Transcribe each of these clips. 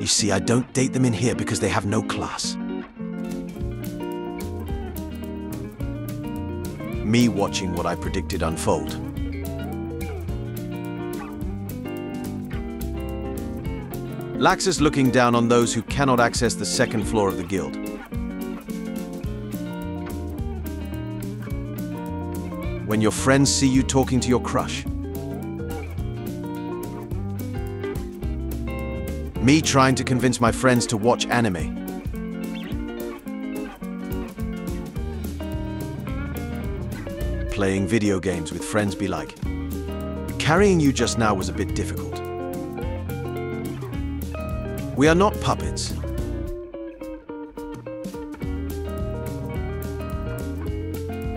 You see, I don't date them in here because they have no class. Me watching what I predicted unfold. Laxus looking down on those who cannot access the second floor of the guild. When your friends see you talking to your crush. Me trying to convince my friends to watch anime. Playing video games with friends be like. Carrying you just now was a bit difficult. We are not puppets.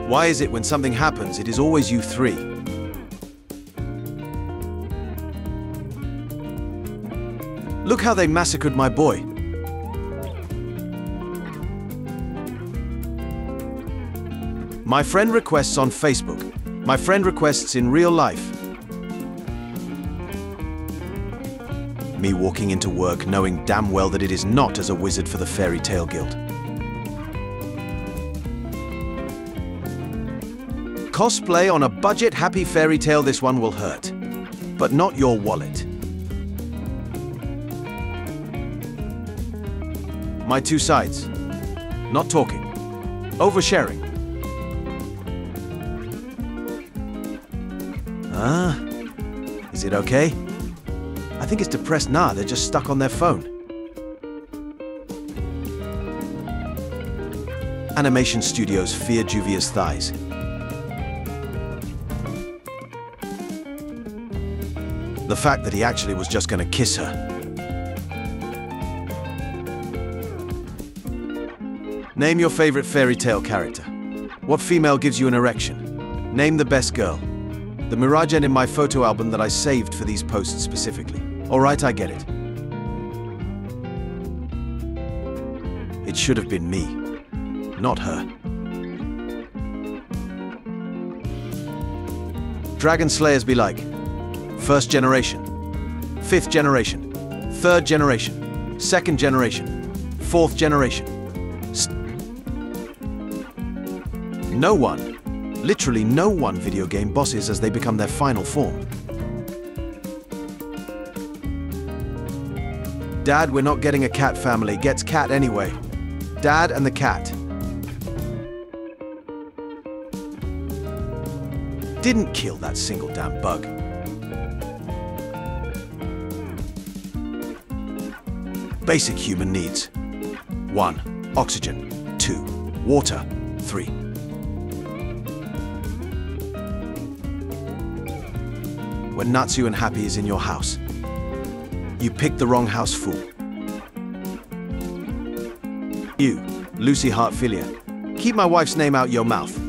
Why is it when something happens, it is always you three? Look how they massacred my boy. My friend requests on Facebook. My friend requests in real life. Me walking into work knowing damn well that it is not as a wizard for the Fairy Tail Guild. Cosplay on a budget happy Fairy Tail this one will hurt. But not your wallet. My two sides. Not talking. Oversharing. Ah, is it okay? I think it's depressed nah, they're just stuck on their phone. Animation Studios fear Juvia's thighs. The fact that he actually was just gonna kiss her. Name your favorite Fairy Tail character. What female gives you an erection? Name the best girl. The Mirajane in my photo album that I saved for these posts specifically. Alright, I get it. It should have been me, not her. Dragon Slayers be like, first generation, fifth generation, third generation, second generation, fourth generation. St- no one, literally no one video game bosses as they become their final form. Dad, we're not getting a cat family. Gets cat anyway. Dad and the cat. Didn't kill that single damn bug. Basic human needs. 1. Oxygen. 2. Water. 3. When Natsu and Happy is in your house, you picked the wrong house, fool. You, Lucy Heartfilia, keep my wife's name out your mouth.